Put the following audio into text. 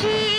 cheese.